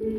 you